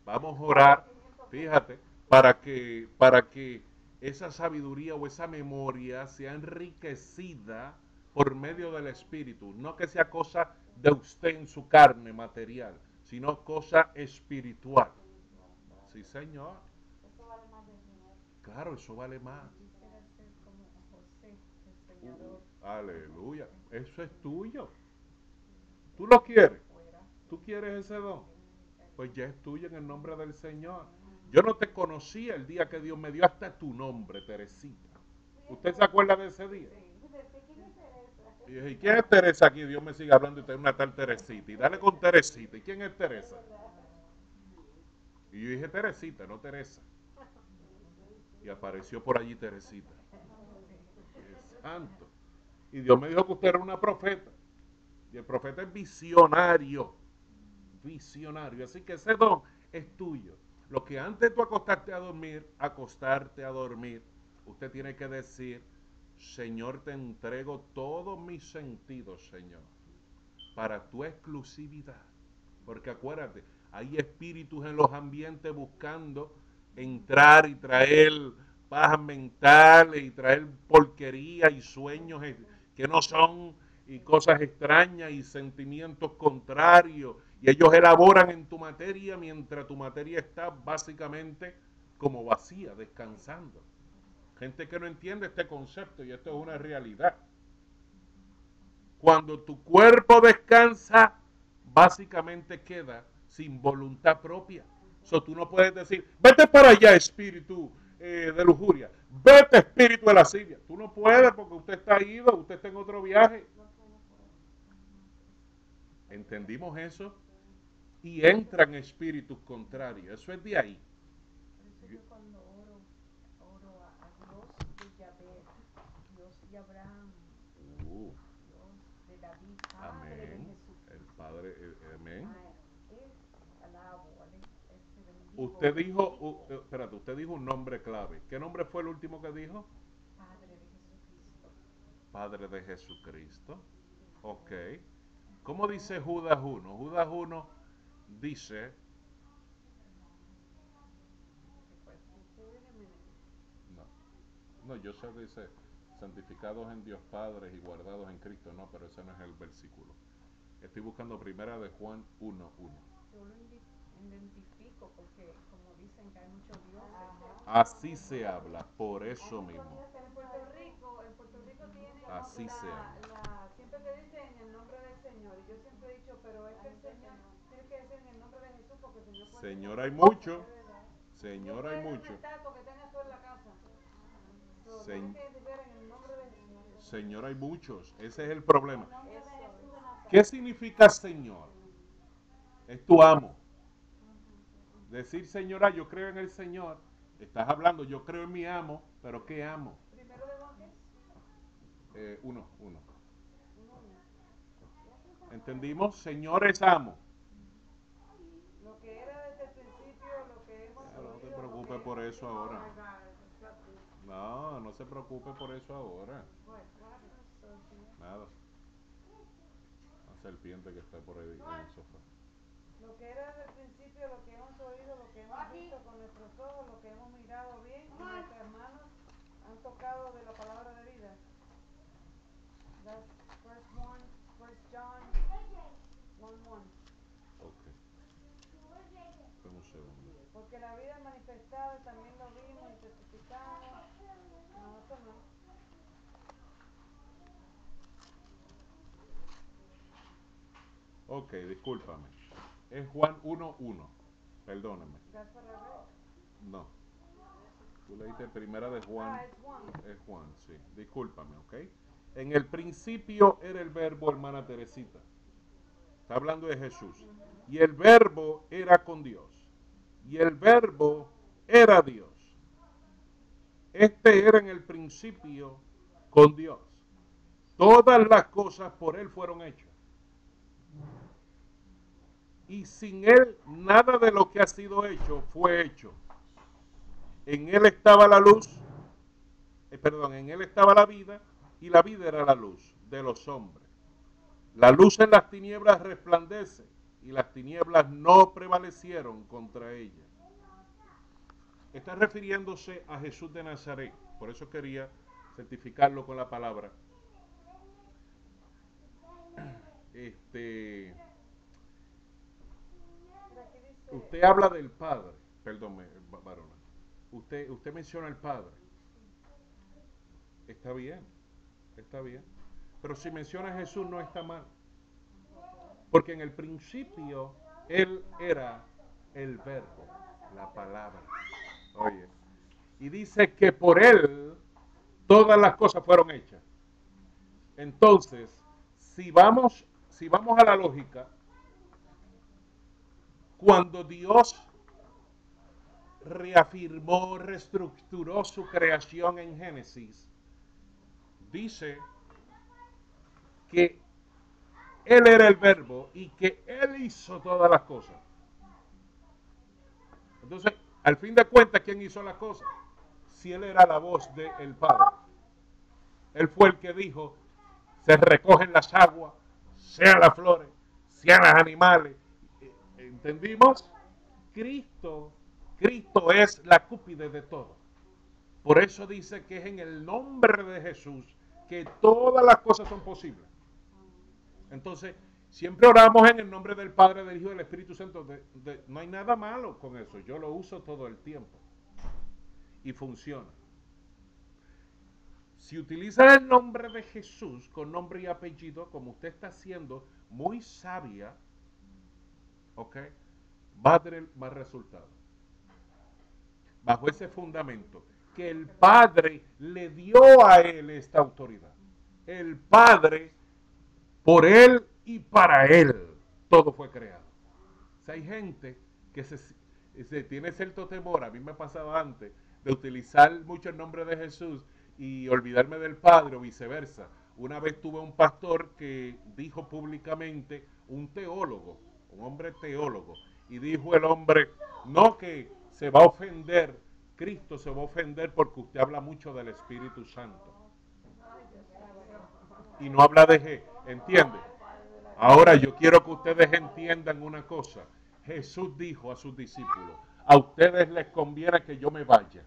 vamos a orar, fíjate, para que, para que esa sabiduría o esa memoria sea enriquecida por medio del Espíritu. No que sea cosa de usted en su carne material, sino cosa espiritual. Sí, Señor. Claro, eso vale más. Quisiera ser como José, Aleluya. Eso es tuyo. ¿Tú lo quieres? ¿Tú quieres ese don? Pues ya es tuyo en el nombre del Señor. Yo no te conocía el día que Dios me dio hasta tu nombre, Teresita. ¿Usted se acuerda de ese día? Y dije, ¿y quién es Teresa aquí? Dios me sigue hablando y es una tal Teresita. Y dale con Teresita. ¿Y quién es Teresa? Y yo dije Teresita, no Teresa. Y apareció por allí Teresita. Santo. Y Dios me dijo que usted era una profeta. Y el profeta es visionario. Visionario. Así que ese don es tuyo. Lo que antes tú acostarte a dormir, acostarte a dormir, usted tiene que decir, Señor, te entrego todos mis sentidos, Señor, para tu exclusividad. Porque acuérdate, hay espíritus en los ambientes buscando entrar y traer pajas mentales y traer porquería y sueños eh, que no son y cosas extrañas y sentimientos contrarios. Y ellos elaboran en tu materia mientras tu materia está básicamente como vacía, descansando. Gente que no entiende este concepto y esto es una realidad. Cuando tu cuerpo descansa, básicamente queda sin voluntad propia. So, tú no puedes decir, vete para allá, espíritu eh, de lujuria, vete, espíritu de lascivia. Tú no puedes porque usted está ido, usted está en otro viaje. ¿Entendimos eso? Y entran espíritus contrarios. Eso es de ahí. Por eso yo cuando oro, oro a, a Dios de Yahvé, Dios de Abraham, Uh, Dios de David, Padre de amén. Jesucristo. El Padre, eh, amén. A él alabo, a él ese bendigo. Usted dijo, u- eh, espérate, usted dijo un nombre clave. ¿Qué nombre fue el último que dijo? Padre de Jesucristo. Padre de Jesucristo. Ok. ¿Cómo dice Judas 1? Judas 1 dice, no, no, yo sé, dice, santificados en Dios Padre y guardados en Cristo. No, pero ese no es el versículo. Estoy buscando primera de Juan 1, 1. Identifico porque, como dicen que hay muchos dioses. Así se habla, por eso mismo. En Puerto Rico, en Puerto Rico tiene Así la, sea. la- siempre te dicen en el nombre del Señor. Y yo siempre he dicho, pero es que el Señor tiene que decir en el nombre de Jesús porque el Señor puede Señor, hay mucho. Señor, hay mucho. aumentar porque tengas tú en la casa. So, Señ- tienes que identificar en el nombre de Jesús. Señor, hay muchos. Ese es el problema. ¿Qué significa Señor? Es tu amo. Decir, señora, yo creo en el Señor. Estás hablando, yo creo en mi amo, pero ¿qué amo? Primero de ¿qué? Eh, uno, uno. ¿Entendimos? Señor es amo. Lo que era desde el principio, lo que hemos Ya, no preocupes que- por eso ahora. No, no se preocupe por eso ahora. What? Nada. Una serpiente que está por ahí en el sofá. Lo que era desde el principio, lo que hemos oído, lo que hemos visto con nuestros ojos, lo que hemos mirado bien, y nuestras manos han tocado de la palabra de vida. That's first one, first John, one one. Ok. Dame un segundo. Porque la vida manifestada también lo vimos y testificamos. No, eso no. Ok, discúlpame. Es Juan 1.1. Perdóname. No. Tú leíste primera de Juan. Ah, it's one. Es Juan, sí. Discúlpame, ¿ok? En el principio era el verbo, hermana Teresita. Está hablando de Jesús. Y el verbo era con Dios. Y el verbo era Dios. Este era en el principio con Dios. Todas las cosas por Él fueron hechas. Y sin Él nada de lo que ha sido hecho fue hecho. en él estaba la luz, eh, perdón, en él estaba la vida y la vida era la luz de los hombres. La luz en las tinieblas resplandece y las tinieblas no prevalecieron contra ella. Está refiriéndose a Jesús de Nazaret, por eso quería certificarlo con la palabra. Este, usted habla del Padre, perdón, varona. Usted, usted menciona al Padre. Está bien, está bien. Pero si menciona a Jesús no está mal. Porque en el principio Él era el verbo, la palabra. Oye. Y dice que por Él todas las cosas fueron hechas. Entonces, si vamos, si vamos a la lógica, cuando Dios reafirmó, reestructuró su creación en Génesis, dice que Él era el verbo y que Él hizo todas las cosas. Entonces, al fin de cuentas, ¿quién hizo las cosas? Si Él era la voz del Padre. Él fue el que dijo, se recogen las aguas, sean las flores, sean los animales. ¿Entendimos? Cristo, Cristo es la cúpide de todo. Por eso dice que es en el nombre de Jesús que todas las cosas son posibles. Entonces, siempre oramos en el nombre del Padre, del Hijo y del Espíritu Santo. no hay nada malo con eso. Yo lo uso todo el tiempo. Y funciona. Si utiliza el nombre de Jesús con nombre y apellido, como usted está haciendo, muy sabia, ¿ok? Va más resultados. Bajo ese fundamento, que el Padre le dio a él esta autoridad. El Padre, por él y para él, todo fue creado. O sea, hay gente que se, se tiene cierto temor, a mí me ha pasado antes, de utilizar mucho el nombre de Jesús y olvidarme del Padre o viceversa. Una vez tuve un pastor que dijo públicamente, un teólogo, un hombre teólogo, y dijo el hombre, no que se va a ofender, Cristo se va a ofender porque usted habla mucho del Espíritu Santo. Y no habla de G, ¿entiende? Ahora yo quiero que ustedes entiendan una cosa. Jesús dijo a sus discípulos, a ustedes les conviene que yo me vaya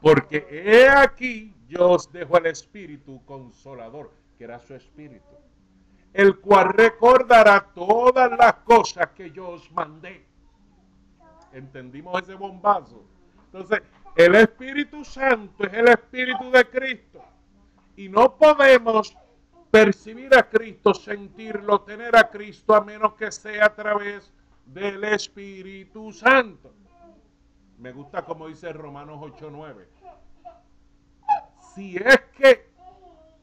porque he aquí yo os dejo el Espíritu Consolador, que era su Espíritu, el cual recordará todas las cosas que yo os mandé. ¿Entendimos ese bombazo? Entonces, el Espíritu Santo es el Espíritu de Cristo. Y no podemos percibir a Cristo, sentirlo, tener a Cristo, a menos que sea a través del Espíritu Santo. Me gusta como dice Romanos 8:9. Si es que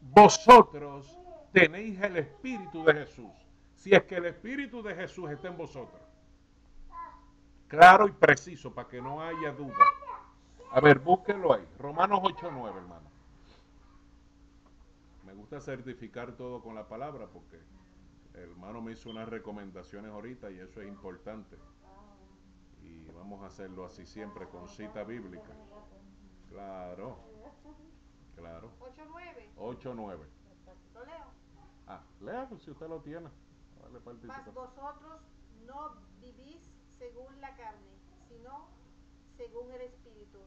vosotros tenéis el Espíritu de Jesús, si es que el Espíritu de Jesús está en vosotros, claro y preciso para que no haya duda. A ver, búsquelo ahí. Romanos 8:9, hermano. Me gusta certificar todo con la palabra porque el hermano me hizo unas recomendaciones ahorita y eso es importante y vamos a hacerlo así siempre con cita bíblica. Claro, claro. 8-9. 8-9. Ah, lea si usted lo tiene. Vale, Mas vosotros no vivís según la carne, sino según el Espíritu.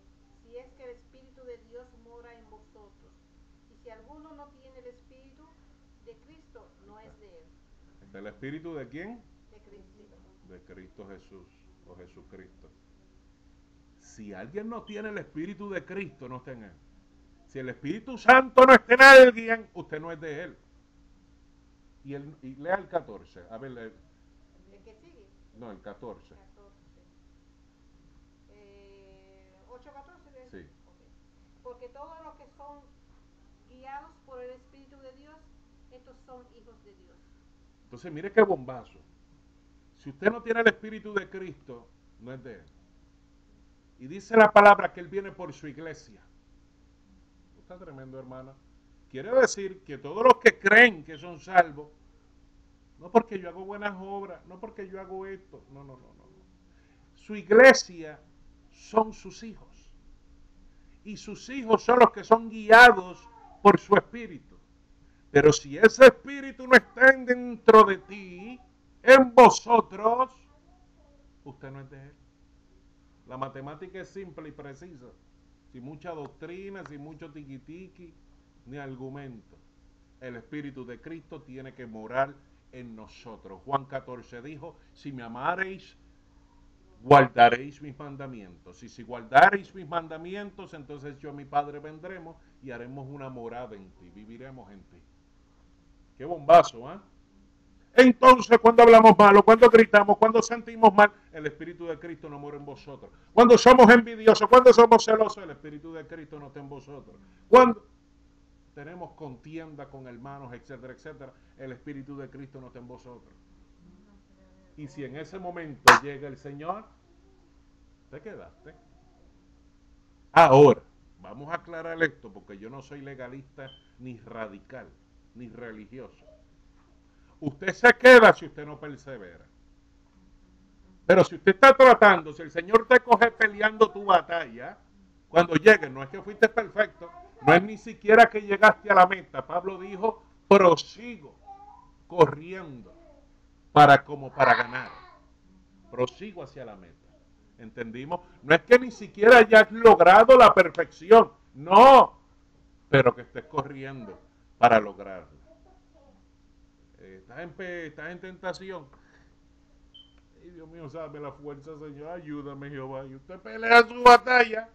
Si es que el Espíritu de Dios mora en vosotros. Y si alguno no tiene el Espíritu de Cristo, no es de él. ¿El Espíritu de quién? De Cristo. De Cristo Jesús. Jesucristo. Si alguien no tiene el Espíritu de Cristo, no está en él. Si el Espíritu Santo no está en alguien, usted no es de él. Y, el, lea el 14. A ver, ¿El que sigue? No, el 14. 14. Eh, 8, 14. Sí. Porque todos los que son guiados por el Espíritu de Dios, estos son hijos de Dios. Entonces, mire qué bombazo. Si usted no tiene el Espíritu de Cristo, no es de Él. Y dice la palabra que Él viene por su iglesia. Está tremendo, hermana. Quiere decir que todos los que creen que son salvos, no porque yo hago buenas obras, no porque yo hago esto, no, no, no, no. Su iglesia son sus hijos. y sus hijos son los que son guiados por su espíritu. Pero si ese espíritu no está dentro de ti, en vosotros, usted no es de él. La matemática es simple y precisa, sin mucha doctrina, sin mucho tiquitiqui, ni argumento. El espíritu de Cristo tiene que morar en nosotros. Juan 14 dijo, si me amareis, guardaréis mis mandamientos. Y si guardaréis mis mandamientos, entonces yo y mi Padre vendremos y haremos una morada en ti, viviremos en ti. Qué bombazo, ¿ah? Entonces, cuando hablamos malo, cuando gritamos, cuando sentimos mal, el Espíritu de Cristo no mora en vosotros. Cuando somos envidiosos, cuando somos celosos, el Espíritu de Cristo no está en vosotros. Cuando tenemos contienda con hermanos, etcétera, etcétera, el Espíritu de Cristo no está en vosotros. Y si en ese momento llega el Señor, te quedaste. Ahora, vamos a aclarar esto porque yo no soy legalista ni radical, ni religioso. Usted se queda si usted no persevera. Pero si usted está tratando, si el Señor te coge peleando tu batalla, cuando llegue, no es que fuiste perfecto, no es ni siquiera que llegaste a la meta. Pablo dijo, prosigo corriendo para como para ganar. Prosigo hacia la meta. ¿Entendimos? No es que ni siquiera hayas logrado la perfección, no, pero que estés corriendo para lograrlo. Eh, estás, en, estás en tentación. Y Dios mío, sabe la fuerza, Señor. Ayúdame, Jehová. Y usted pelea su batalla.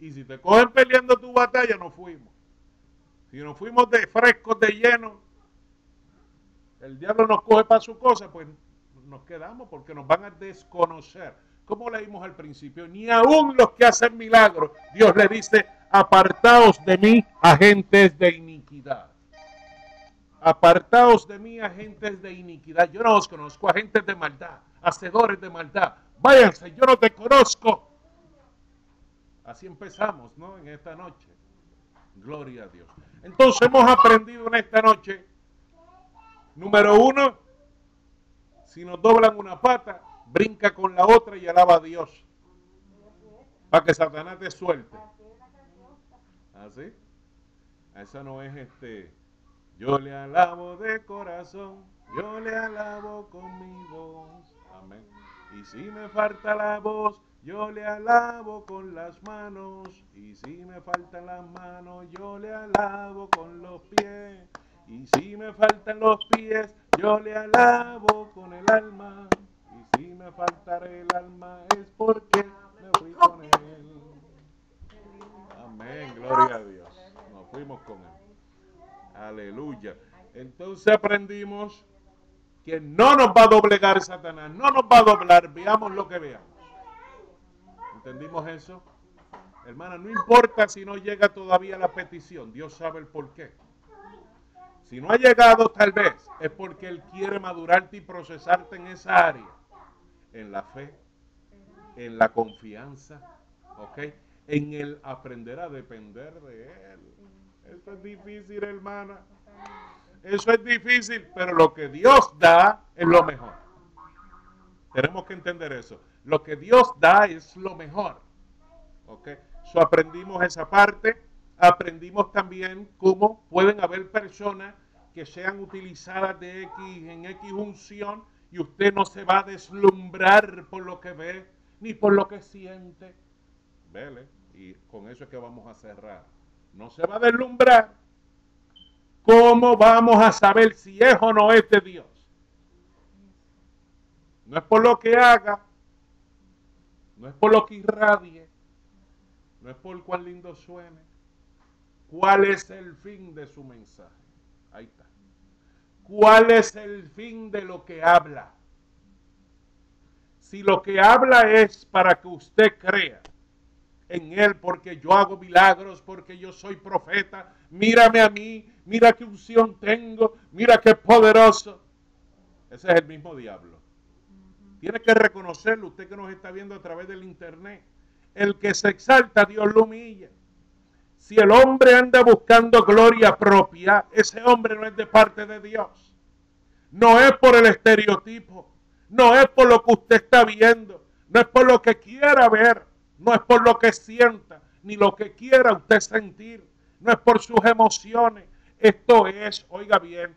Y si te cogen peleando tu batalla, no fuimos. Si nos fuimos de frescos, de lleno, el diablo nos coge para su cosa, pues nos quedamos porque nos van a desconocer. Como leímos al principio, ni aún los que hacen milagros, Dios le dice, apartaos de mí, agentes de iniquidad. Apartaos de mí, agentes de iniquidad. Yo no os conozco, agentes de maldad, hacedores de maldad. Váyanse, yo no te conozco. Así empezamos, ¿no? En esta noche. Gloria a Dios. Entonces hemos aprendido en esta noche, número uno, si nos doblan una pata, brinca con la otra y alaba a Dios. Para que Satanás te suelte. ¿Así? ¿Ah, Esa no es este. Yo le alabo de corazón, yo le alabo con mi voz. Amén. Y si me falta la voz, yo le alabo con las manos, y si me faltan las manos, yo le alabo con los pies, y si me faltan los pies, yo le alabo con el alma, y si me falta el alma es porque me fui con él. Amén, gloria a Dios. Nos fuimos con él. Aleluya. Entonces aprendimos que no nos va a doblegar Satanás, no nos va a doblar, veamos lo que veamos. ¿Entendimos eso? Hermana, no importa si no llega todavía la petición, Dios sabe el por qué. Si no ha llegado tal vez es porque Él quiere madurarte y procesarte en esa área, en la fe, en la confianza, ¿ok? En el aprender a depender de Él. Eso es difícil, hermana. Eso es difícil, pero lo que Dios da es lo mejor. Tenemos que entender eso. Lo que Dios da es lo mejor. ¿Ok? So aprendimos esa parte. Aprendimos también cómo pueden haber personas que sean utilizadas de X en X unción y usted no se va a deslumbrar por lo que ve ni por lo que siente. Vele, y con eso es que vamos a cerrar. No se va a deslumbrar. ¿Cómo vamos a saber si es o no es de Dios? No es por lo que haga, no es por lo que irradie, no es por cuán lindo suene. ¿Cuál es el fin de su mensaje? Ahí está. ¿Cuál es el fin de lo que habla? Si lo que habla es para que usted crea en Él porque yo hago milagros, porque yo soy profeta, mírame a mí, mira qué unción tengo, mira qué poderoso. Ese es el mismo diablo. Tiene que reconocerlo usted que nos está viendo a través del internet. El que se exalta, Dios lo humilla. Si el hombre anda buscando gloria propia, ese hombre no es de parte de Dios. No es por el estereotipo, no es por lo que usted está viendo, no es por lo que quiera ver, no es por lo que sienta, ni lo que quiera usted sentir, no es por sus emociones. Esto es, oiga bien,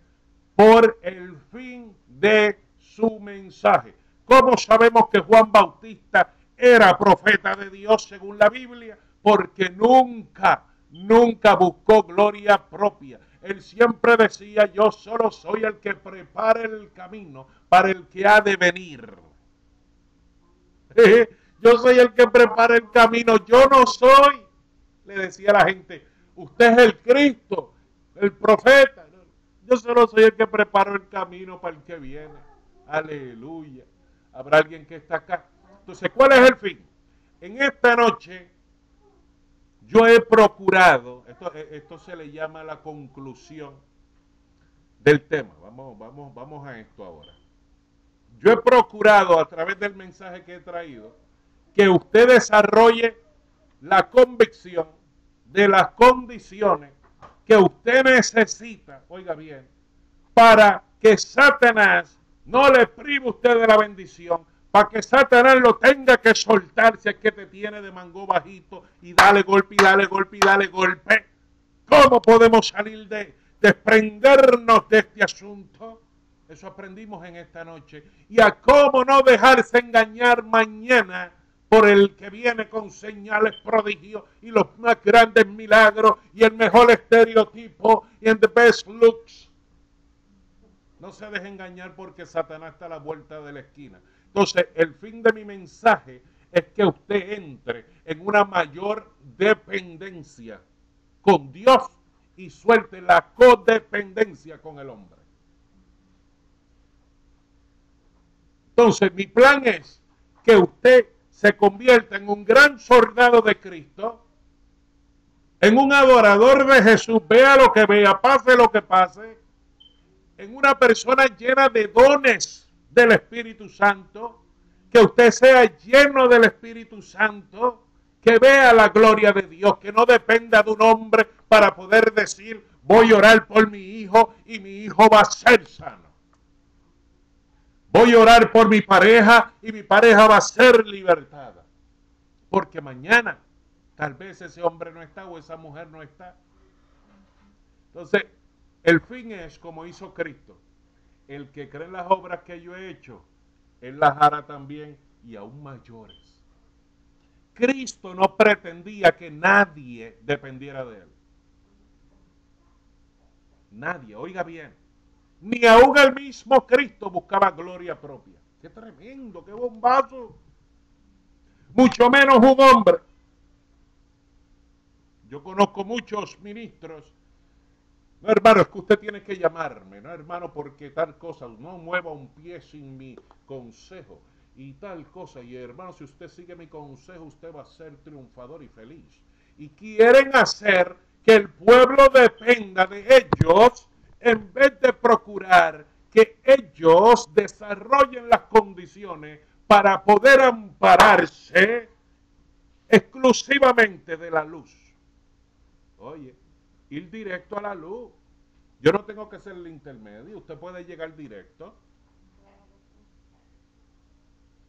por el fin de su mensaje. ¿Cómo sabemos que Juan Bautista era profeta de Dios según la Biblia? Porque nunca, nunca buscó gloria propia. Él siempre decía, yo solo soy el que prepara el camino para el que ha de venir. *laughs* Yo soy el que prepara el camino, yo no soy, le decía la gente, usted es el Cristo, el profeta. Yo solo soy el que prepara el camino para el que viene. Aleluya. Habrá alguien que está acá. Entonces, ¿cuál es el fin? En esta noche yo he procurado, esto, esto se le llama la conclusión del tema. Vamos, vamos, vamos a esto ahora. Yo he procurado a través del mensaje que he traído que usted desarrolle la convicción de las condiciones que usted necesita, oiga bien, para que Satanás no le prive usted de la bendición, para que Satanás lo tenga que soltar si es que te tiene de mango bajito y dale golpe y dale golpe y dale golpe. ¿Cómo podemos salir de desprendernos de este asunto? Eso aprendimos en esta noche. Y a cómo no dejarse engañar mañana por el que viene con señales prodigios y los más grandes milagros y el mejor estereotipo y the best looks. No se deje engañar porque Satanás está a la vuelta de la esquina. Entonces, el fin de mi mensaje es que usted entre en una mayor dependencia con Dios y suelte la codependencia con el hombre. Entonces, mi plan es que usted se convierta en un gran soldado de Cristo, en un adorador de Jesús, vea lo que vea, pase lo que pase, en una persona llena de dones del Espíritu Santo, que usted sea lleno del Espíritu Santo, que vea la gloria de Dios, que no dependa de un hombre para poder decir, voy a orar por mi hijo y mi hijo va a ser sano. Voy a orar por mi pareja y mi pareja va a ser libertada. Porque mañana tal vez ese hombre no está o esa mujer no está. Entonces, el fin es como hizo Cristo. El que cree en las obras que yo he hecho, él las hará también y aún mayores. Cristo no pretendía que nadie dependiera de él. Nadie, oiga bien ni aún el mismo Cristo buscaba gloria propia. Qué tremendo, qué bombazo. Mucho menos un hombre. Yo conozco muchos ministros. No, hermano, es que usted tiene que llamarme, no, hermano, porque tal cosa, no mueva un pie sin mi consejo y tal cosa. Y hermano, si usted sigue mi consejo, usted va a ser triunfador y feliz. Y quieren hacer que el pueblo dependa de ellos en vez de procurar que ellos desarrollen las condiciones para poder ampararse exclusivamente de la luz. Oye, ir directo a la luz. Yo no tengo que ser el intermedio, usted puede llegar directo.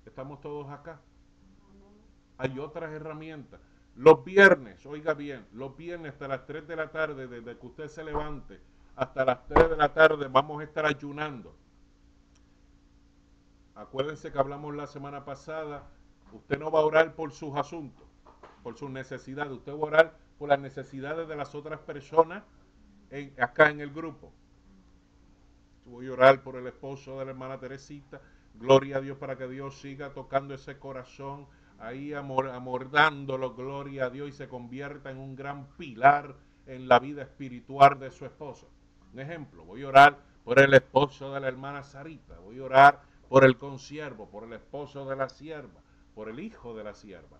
Estamos todos acá. Hay otras herramientas. Los viernes, oiga bien, los viernes hasta las 3 de la tarde, desde que usted se levante, hasta las 3 de la tarde vamos a estar ayunando. Acuérdense que hablamos la semana pasada, usted no va a orar por sus asuntos, por sus necesidades, usted va a orar por las necesidades de las otras personas acá en el grupo. Voy a orar por el esposo de la hermana Teresita. Gloria a Dios para que Dios siga tocando ese corazón ahí amordándolo, gloria a Dios, y se convierta en un gran pilar en la vida espiritual de su esposa. Un ejemplo, voy a orar por el esposo de la hermana Sarita, voy a orar por el consiervo, por el esposo de la sierva, por el hijo de la sierva.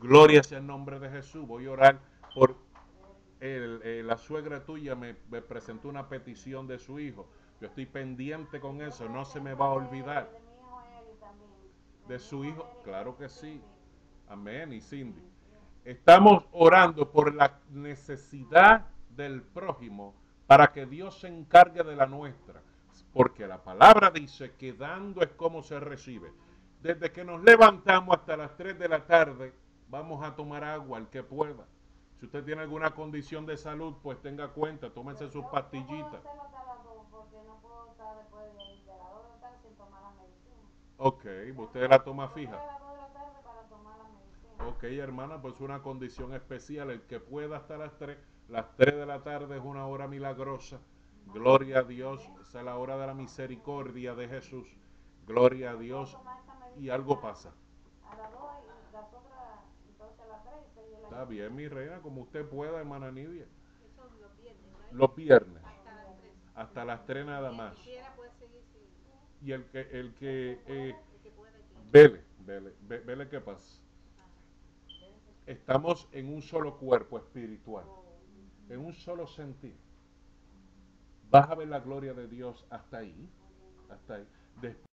Gloria sea el nombre de Jesús. Voy a orar por eh, la suegra tuya me, me, presentó una petición de su hijo. Yo estoy pendiente con eso, no se me va a olvidar. De su hijo, claro que sí. Amén. Y Cindy. Estamos orando por la necesidad del prójimo para que Dios se encargue de la nuestra. Porque la palabra dice que dando es como se recibe. Desde que nos levantamos hasta las 3 de la tarde, vamos a tomar agua, el que pueda. Si usted tiene alguna condición de salud, pues tenga cuenta, tómese sus Yo- pastillitas. no puedo estar después de, ahí, de las 2 de la tarde sin tomar la medicina. Ok, usted la toma fija. a las 2 de la tarde para tomar la medicina. Ok, hermana, pues una condición especial. El que pueda hasta las 3, las 3 de la tarde es una hora milagrosa. Gloria a Dios, esa es la hora de la misericordia de Jesús. Gloria a Dios. Y algo pasa. A las 2 y las otras, entonces a las 3 y 6 de la Está bien, mi reina, como usted pueda, hermana Nidia. Que son los viernes, ¿right? Los viernes, Hasta las 3. hasta las 3 nada El más. que quiera puede seguir si Y el que, el que, eh, el que pueda quiera. vele, vele, ve- vele qué pasa. Estamos en un solo cuerpo espiritual, en un solo sentir. Vas a ver la gloria de Dios hasta ahí, hasta ahí. Después